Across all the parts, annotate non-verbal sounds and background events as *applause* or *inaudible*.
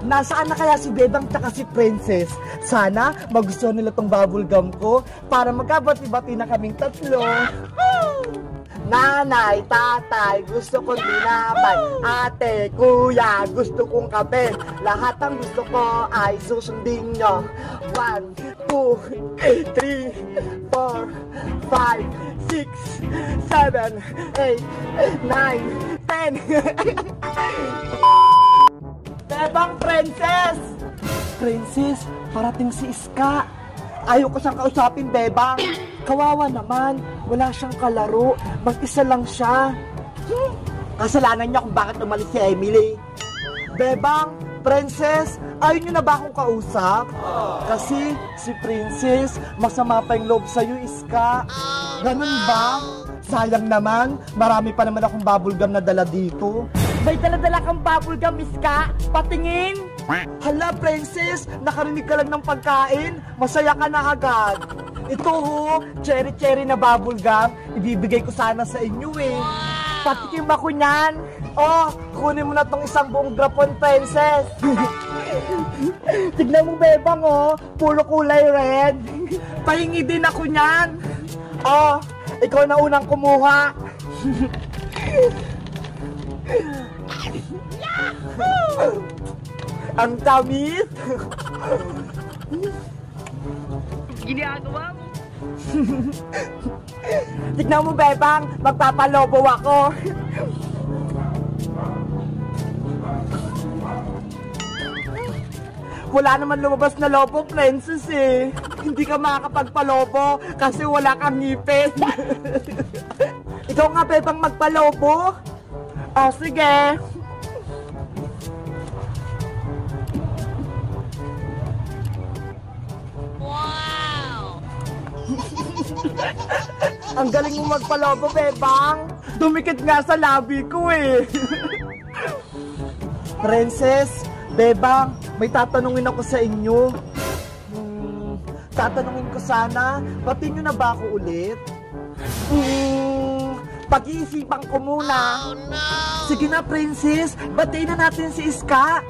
Nasaan na kaya si Bebang tsaka si Princess? Sana magustuhan nila tong bubble gum ko para magkabati-bati na kaming tatlo. Nanay, tatay, gusto kong dinapay. Ate, kuya, gusto kong kape. Lahat ng gusto ko ay susundin nyo. One, two, three, four, five, six, seven, eight, nine, ten. *laughs* Bebang Princess! Princess, parating si Iska. Ayaw ko siyang kausapin, Bebang. *clears throat* Kawawa naman. Wala siyang kalaro. Mag-isa lang siya. Hmm. Kasalanan niya kung bakit umalis si Emily. Bebang, Princess, ayaw niyo na ba akong kausap? Kasi si Princess, masama pa yung loob sa'yo, Iska. Ganun ba? Sayang naman, marami pa naman akong bubblegum na dala dito. May dala-dala kang bubblegum, Iska? Patingin! Hala, Princess, nakarinig ka lang ng pagkain, masaya ka na agad. Ito ho, cherry-cherry na bubblegum, ibibigay ko sana sa inyo eh. Patikim ako niyan. Oh, kunin mo na tong isang buong grapon, Princess. *laughs* Tignan mo, Bebang, oh, puro kulay red. Pahingi din ako niyan. Oh, ikaw na unang kumuha. *laughs* Ang tamis! Ginagawa mo? Tignan mo, Bebang, magpapalobo ako. Wala naman lumabas na lobo, princess eh. Hindi ka makakapagpalobo kasi wala kang ngipin. *laughs* Ikaw nga, Bebang, magpalobo. Oh, sige. Ang galing mo magpalobo, Bebang. Dumikit nga sa labi ko eh. Princess, Bebang, may tatanungin ako sa inyo. Hmm, tatanungin ko sana, pati nyo na ba ako ulit? Hmm, pag-iisipan ko muna. Sige na, Princess, batiin na natin si Iska.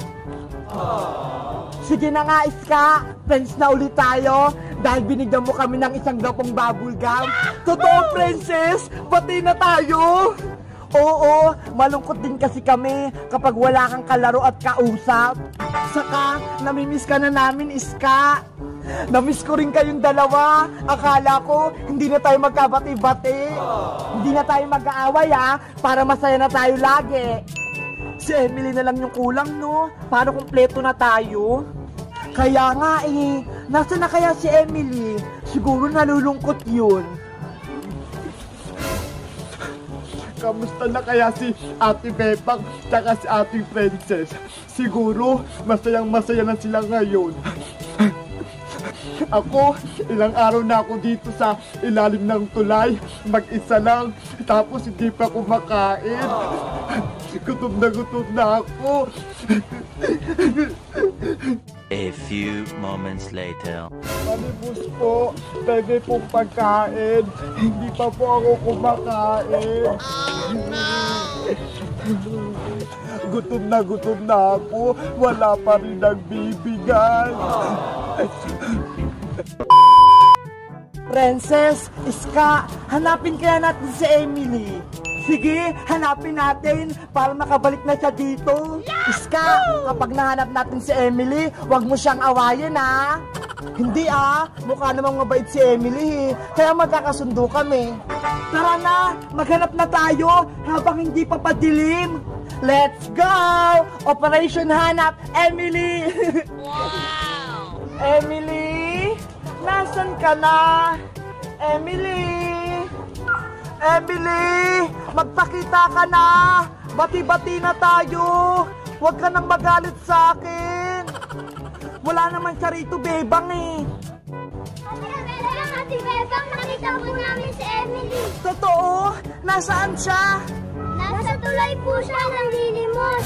Sige na nga, Iska. Friends na ulit tayo. Dahil binigyan mo kami ng isang gapong bubble gum. Totoo, Princess! Pati na tayo! Oo, malungkot din kasi kami kapag wala kang kalaro at kausap. Saka, namimiss ka na namin, Iska. Namiss ko rin kayong dalawa. Akala ko, hindi na tayo magkabati-bati. Hindi na tayo mag-aaway, ha? Para masaya na tayo lagi. Si Emily na lang yung kulang, no? Para kumpleto na tayo. Kaya nga eh, nasa na kaya si Emily? Siguro nalulungkot yun. Kamusta na kaya si Ate Bebang tsaka si Ate Princess? Siguro masayang masaya na sila ngayon. Ako, ilang araw na ako dito sa ilalim ng tulay, mag-isa lang, tapos hindi pa kumakain. Gutom na gutom na ako. A few moments later. Malibos po, pwede pong pagkain. Hindi pa po ako kumakain. Gutom na gutom na ako. Wala pa rin nagbibigay. Princess, Iska, hanapin kaya natin si Emily. Sige, hanapin natin para makabalik na siya dito. Iska, kapag nahanap natin si Emily, wag mo siyang awayin ha. Hindi ah, mukha namang mabait si Emily eh. Kaya magkakasundo kami. Tara na, maghanap na tayo habang hindi pa padilim. Let's go! Operation Hanap, Emily! *laughs* Wow! Emily? Nasaan ka na? Emily? Emily! Magpakita ka na! Bati-bati na tayo! Huwag ka nang magalit sa akin! Wala naman siya rito, bebang eh! Ate Bebang, nakita po namin si Emily. Totoo? Nasaan siya? Nasa tulay po siya ng lilimos.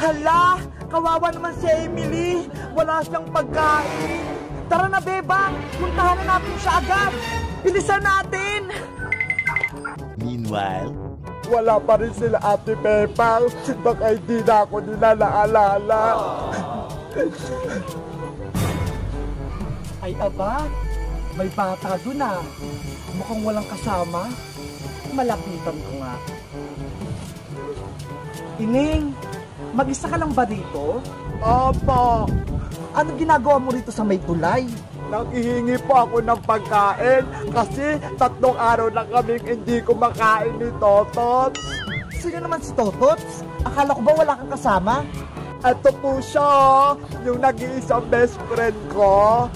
Hala! Kawawa naman si Emily! Wala siyang pagkain! Tara na, bebang! Puntahan na natin siya agad! Bilisan natin! Meanwhile, Wala pa rin sila Ate Pepang. Baka hindi na ako nila naalala. Ay aba, may bata doon ah. Mukhang walang kasama. Malapitan ko nga. Ining, mag-isa ka lang ba dito? Opo. Ano ginagawa mo rito sa may tulay? Nanghihingi po ako ng pagkain kasi tatlong araw na kaming hindi kumakain ni Totots. Sino naman si Totots? Akala ko ba wala kang kasama? Ito po siya, yung nag-iisang best friend ko.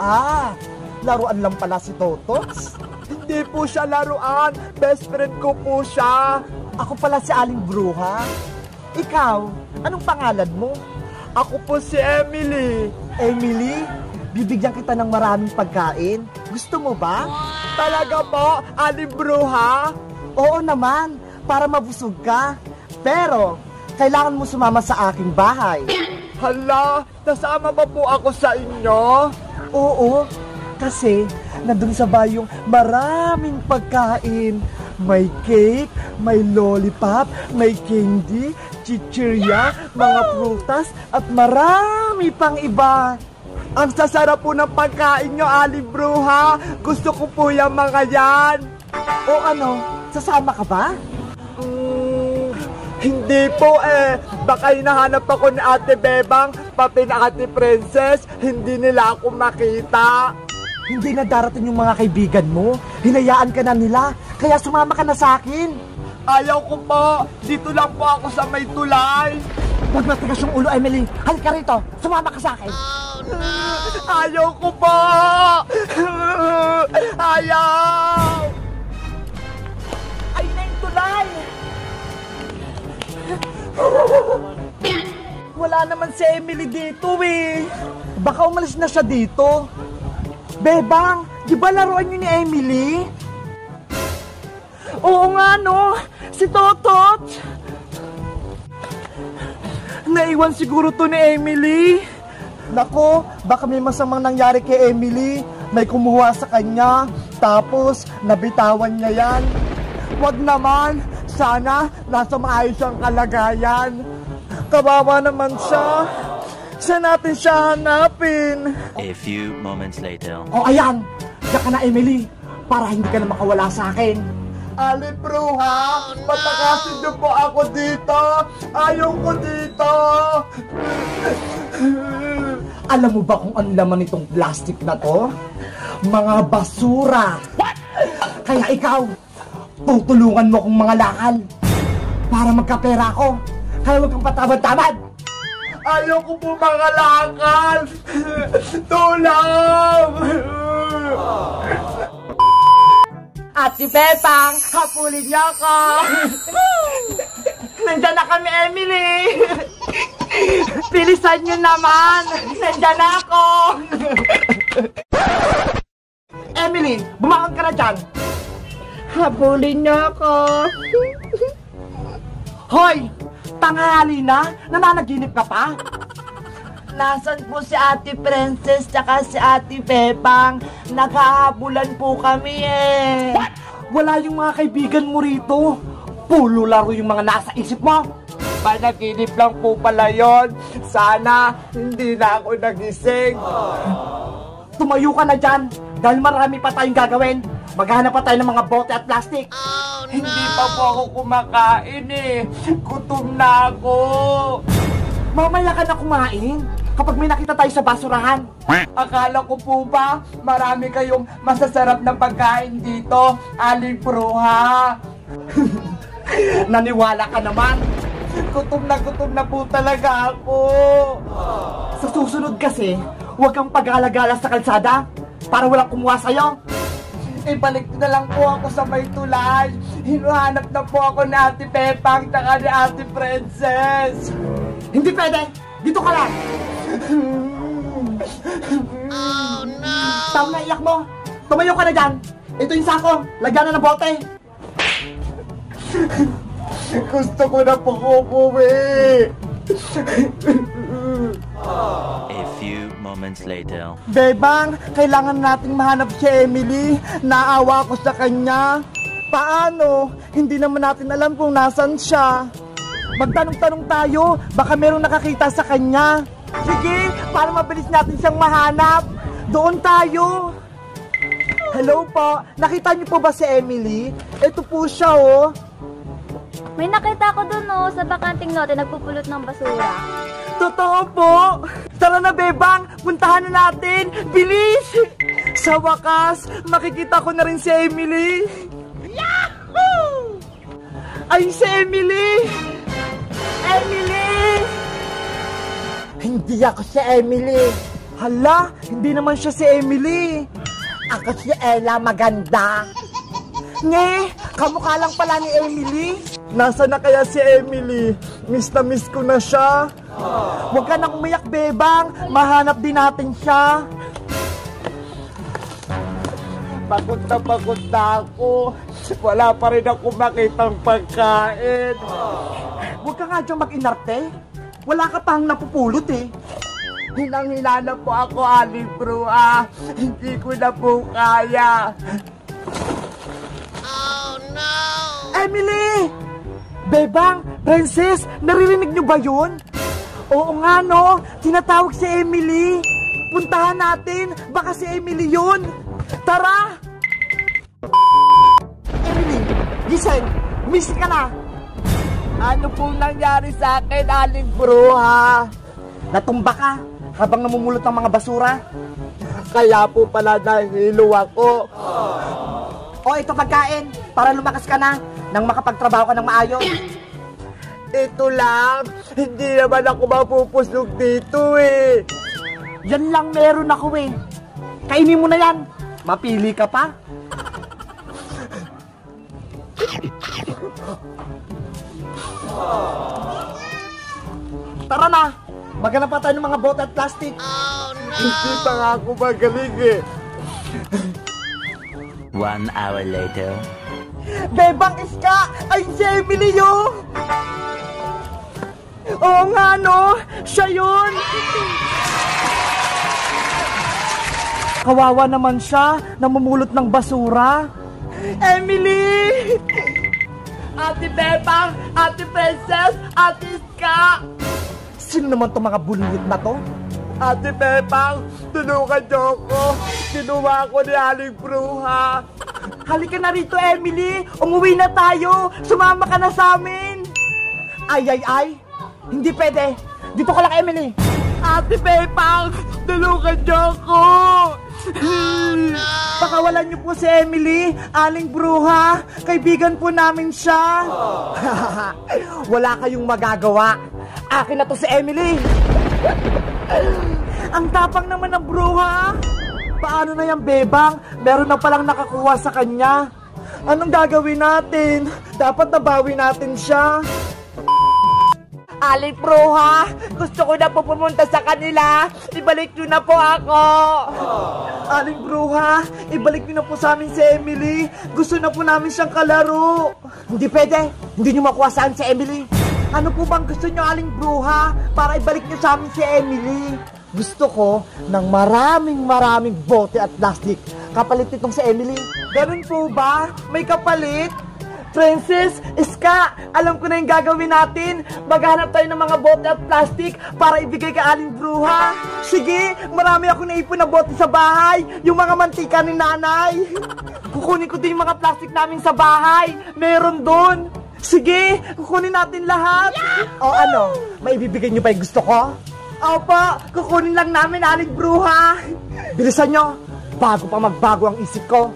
Ah, laruan lang pala si Totots? Hindi po siya laruan, best friend ko po siya. Ako pala si Aling Bruha. Ikaw, anong pangalan mo? Ako po si Emily. Emily? Bibigyan kita ng maraming pagkain. Gusto mo ba? Talaga po, Aling Bruha? Oo naman, para mabusog ka. Pero, kailangan mo sumama sa aking bahay. *clears throat* Hala, nasama ba po ako sa inyo? Oo, kasi nandun sa bayong maraming pagkain. May cake, may lollipop, may candy, chichirya, mga prutas, at marami pang iba. Ang sasarap po ng pagkain nyo, Ali Bruha. Gusto ko po yung mga yan. O ano, sasama ka ba? Mm, hindi po eh. Baka hinahanap ako ni Ate Bebang, pati na Ate Princess. Hindi nila ako makita. Hindi na darating yung mga kaibigan mo. Hinayaan ka na nila. Kaya sumama ka na sa akin. Ayaw ko po. Dito lang po ako sa may tulay. Huwag matigas yung ulo, Emily. Halika rito. Sumama ka sa akin. Ayaw ko po. Ayaw. Ayun na yung tulay. Wala naman si Emily dito eh. Baka umalis na siya dito. Bebang, di ba laruan niyo ni Emily? Oo nga no, si Totot. Naiwan siguro to ni Emily. Nako, baka may masamang nangyari kay Emily. May kumuha sa kanya, tapos nabitawan niya yan. Wag naman, sana nasa maayos ang kalagayan. Kawawa naman siya. Saan natin siya hanapin? A few moments later. O ayan, diyan ka na Emily, para hindi ka na makawala sa akin. Ali bro ha, patakasin niyo po ako dito. Ayaw ko dito. Alam mo ba kung ano laman itong plastic na to? Mga basura. Kaya ikaw, tutulungan mo akong mga lakal para magkapera ako. Kaya huwag kang patamad-tamad. Ayaw ko po mga lakal. Tulong! Ate Pepang, hapulin niyo ako. *laughs* Nandyan na kami, Emily. *laughs* Pilisan niyo naman. Nandyan na ako. *laughs* Emily, bumakag ka na dyan. Habulin niyo ako. Hoy! Tanghali na? Nananaginip ka pa? Nasaan po si Ate Princess tsaka si Ate Pepang? Naghahabulan po kami eh. Wala yung mga kaibigan mo rito. Pulo laro yung mga nasa isip mo. Panaginip lang po pala yon. Sana hindi na ako nagising. Tumayo ka na dyan dahil marami pa tayong gagawin. Maghanap pa tayo ng mga bote at plastic. Hindi pa po ako kumakain eh. Gutom na ako. Mamaya ka na kumain kapag may nakita tayo sa basurahan. Akala ko po ba marami kayong masasarap na pagkain dito, Aling Bruha? *laughs* Naniwala ka naman. Gutom na gutom na po talaga ako. Sa susunod kasi, huwag kang pag-alagala sa kalsada para walang kumuha sa'yo. Ibalik na lang po ako sa may tulay. Hinuhanap na po ako ni Ate Pepang at ni Ate Princess. Hindi pwede! Dito ka lang! Oh no! Tama na iyak mo! Tumayo ka na dyan! Ito yung sako! Lagyan na ng bote! Gusto ko na po umuwi! A few moments later. Bebang, kailangan nating mahanap si Emily. Naawa ko sa kanya. Paano? Hindi naman natin alam kung nasan siya. Magtanong-tanong tayo, baka merong nakakita sa kanya. Sige, para mabilis natin siyang mahanap. Doon tayo. Hello po, nakita niyo po ba si Emily? Ito po siya oh. May nakita ko dun oh, sa bakanting lote, nagpupulot ng basura. Totoo po! Tara na, Bebang! Puntahan na natin! Bilis! Sa wakas, makikita ko na rin si Emily! Yahoo! Ay, si Emily! Emily! Hindi ako si Emily. Hala, hindi naman siya si Emily. Ako si Ella Maganda. Nge, kamukha lang pala ni Emily. Nasa na kaya si Emily? Miss na miss ko na siya. Huwag ka nang umiyak, Bebang. Mahanap din natin siya. Pagod na pagod na ako. Wala pa rin ako makitang pagkain. Huwag ka nga dyan mag-inarte. Wala ka pang napupulot eh. Hinang-hina na po ako, Ali Bro. Ah, hindi ko na po kaya. Oh, no! Emily! Bebang, Princess, naririnig niyo ba yun? Oo nga, no? Tinatawag si Emily. Puntahan natin. Baka si Emily yun. Tara! Emily, gising. Miss ka na. Ano pong nangyari sa akin, Aling Bro, ha? Natumba ka habang namumulot ng mga basura. Kaya po pala nahilo ako. O, ito pagkain para lumakas ka na nang makapagtrabaho ka ng maayos. Ito lang, hindi naman ako mapupusog dito eh. Yan lang meron ako eh. Kainin mo na yan. Mapili ka pa. Tara na! Maghanap pa tayo ng mga bote at plastic. Hindi pa nga ako magaling eh. One hour later. Bebang Iska! Ay, si Emily yun! Oo nga, no? Siya yun! Kawawa naman siya, namumulot ng basura. Emily! Ate Bebang! Ate Princess! Ate Iska! Sino naman itong mga bulilit na to? Ate Bebang, tulungan niyo ako. Kinuha ko ni Aling Bruha. Halika na rito, Emily. Umuwi na tayo. Sumama ka na sa amin. Ay, ay, ay. Hindi pwede. Dito ka lang, Emily. Ate Bebang, tulungan niyo ako. Pakawalan niyo po si Emily, Aling Bruha. Kaibigan po namin siya. *laughs* Wala kayong magagawa. Akin na to si Emily. Ang tapang naman ng bruha. Paano na yan, Bebang? Meron na palang nakakuha sa kanya. Anong gagawin natin? Dapat nabawi natin siya. Aling Bruha, gusto ko na po pumunta sa kanila. Ibalik niyo na po ako. Aling Bruha, ibalik niyo na po sa amin si Emily. Gusto na po namin siyang kalaro. Hindi pwede. Hindi niyo makuha saan si Emily. Ano po bang gusto niyo, Aling Bruha, para ibalik niyo sa amin si Emily? Gusto ko ng maraming maraming bote at plastic. Kapalit itong si Emily. Ganun po ba? May kapalit? Princess, Iska, alam ko na yung gagawin natin. Maghanap tayo ng mga bote at plastic para ibigay kay Aling Bruha. Sige, marami ako naipon na bote sa bahay. Yung mga mantika ni nanay. *laughs* Kukunin ko din yung mga plastic namin sa bahay. Meron doon. Sige, kukunin natin lahat. O ano, may ibibigay niyo ba yung gusto ko? Opo, kukunin lang namin, Aling Bruha. *laughs* Bilisan nyo, bago pa magbago ang isip ko.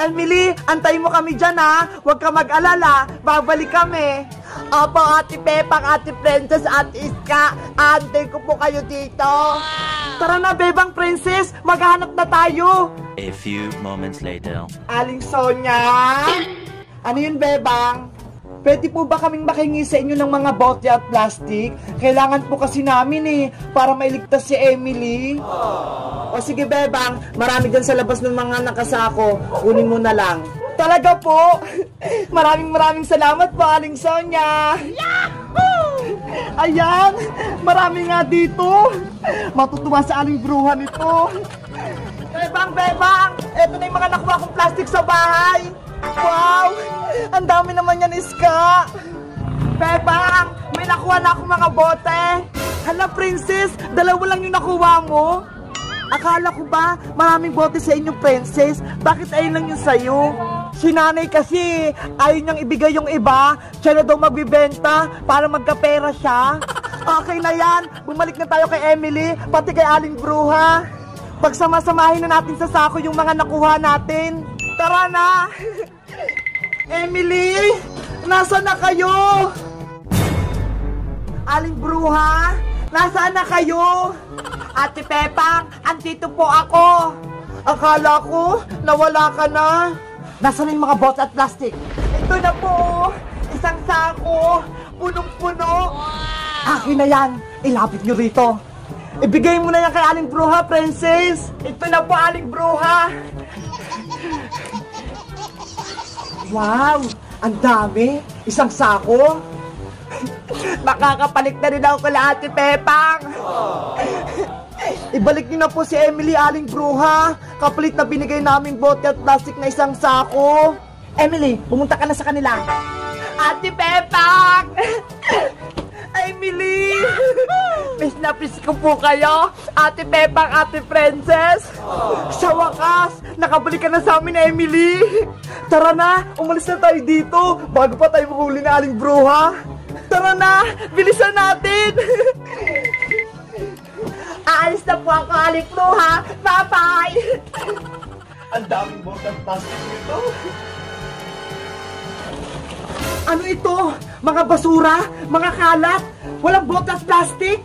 Emily, antay mo kami dyan ha. Huwag ka mag-alala, babalik kami. Opo, Ate Pepang, Ate Princess, Ate Iska. Antay ko po kayo dito. Tara na, Bebang Princess, maghanap na tayo. A few moments later. Aling Sonya? *laughs* Ano yun, Bebang? Pwede po ba kaming makingi sa inyo ng mga bote at plastic? Kailangan po kasi namin eh, para mailigtas si Emily. O sige, Bebang, marami dyan sa labas ng mga nakasako. Kunin mo na lang. Talaga po? *laughs* Maraming maraming salamat po, Aling Sonya. Yahoo! Ayan, marami nga dito. Matutuwa sa Aling Bruha nito. Bebang, Bebang! Ito na yung mga nakuha kong plastic sa bahay. Wow! Ang dami naman yan, Iska. Bebang, may nakuha na akong mga bote. Hala, princess, dalawa lang yung nakuha mo. Akala ko ba maraming bote sa inyong princess? Bakit ayun lang yung sa'yo? Si nanay kasi ayaw niyang ibigay yung iba. Siya na daw magbibenta para magkapera siya. Okay na yan. Bumalik na tayo kay Emily, pati kay Aling Bruha. Pagsama-samahin na natin sa sako yung mga nakuha natin. Tara na! Emily! Nasa na kayo? Aling Bruha? Nasaan na kayo? Ate Pepang, andito po ako. Akala ko, nawala ka na. Nasaan na yung mga bots at plastic? Ito na po, isang sako, punong-puno. Akin na yan, ilapit nyo rito. Ibigay mo na yan kay Aling Bruha, princess. Ito na po, Aling Bruha. Wow, ang dami. Isang sako. *laughs* Makakapalit na rin ako kala Ate Pepang. *laughs* Ibalik niyo na po si Emily Aling Bruha. Kapalit na binigay naming bote at plastic na isang sako. Emily, pumunta ka na sa kanila. Ate Pepang! *laughs* Emily! *laughs* Miss na miss ko po kayo, Ate Pepang, Ate Princess. Sa wakas, nakabalik ka na sa amin, Emily. Tara na, umalis na tayo dito bago pa tayo mahuli na aling bruha. Tara na, bilisan natin. *laughs* Aalis na po ako, aling bruha. Bye-bye. Ang daming botang plastic nito. Ano ito? Mga basura? Mga kalat? Walang botas plastic?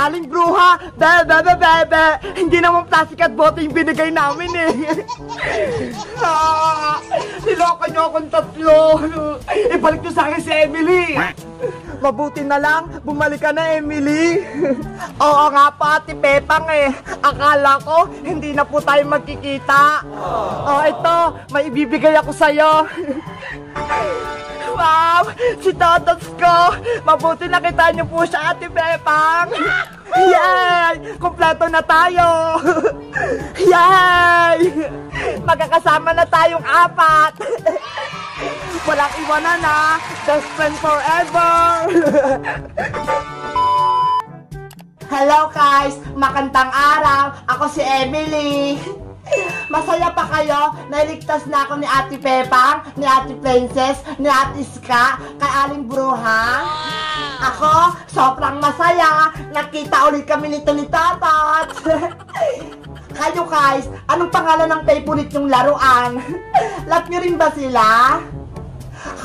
Aling bruha, bebe, bebe, bebe. Hindi naman plastic at bote yung binigay namin eh. *laughs* ah, niloko niyo akong tatlo. Ibalik niyo sa akin si Emily. Mabuti na lang, bumalik ka na, Emily. *laughs* Oo nga po, Ate Pepang eh. Akala ko, hindi na po tayo magkikita. Oh, ito, may ibibigay ako sa'yo. *laughs* Wow! Si Totots ko! Mabuti nakita niyo po siya, Ate Pepang! Yay! Kompleto na tayo! *laughs* Yay! Magkakasama na tayong apat! *laughs* Walang iwanan na! Best friend forever! *laughs* Hello guys! Makantang araw! Ako si Emily! Masaya pa kayo? Nailigtas na ako ni Ate Pepang, ni Ate Princess, ni Ate Ska, kay Aling Bruha. Ako, sobrang masaya. Nakita ulit kami nito ni Tatat. *laughs* kayo guys, anong pangalan ng favorite yung laruan? *laughs* Love nyo rin ba sila?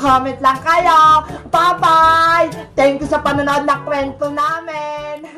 Comment lang kayo. Bye-bye! Thank you sa panonood ng kwento namin. *laughs*